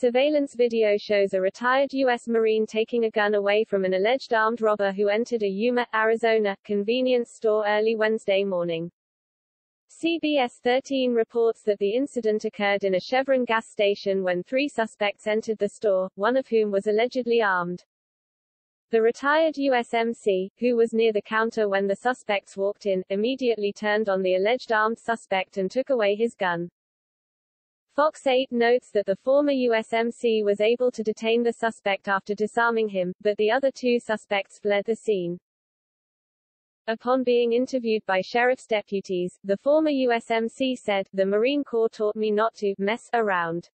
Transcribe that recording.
Surveillance video shows a retired U.S. Marine taking a gun away from an alleged armed robber who entered a Yuma, Arizona, convenience store early Wednesday morning. CBS 13 reports that the incident occurred in a Chevron gas station when three suspects entered the store, one of whom was allegedly armed. The retired USMC, who was near the counter when the suspects walked in, immediately turned on the alleged armed suspect and took away his gun. Fox 8 notes that the former USMC was able to detain the suspect after disarming him, but the other two suspects fled the scene. Upon being interviewed by sheriff's deputies, the former USMC said, The Marine Corps taught me not to mess around.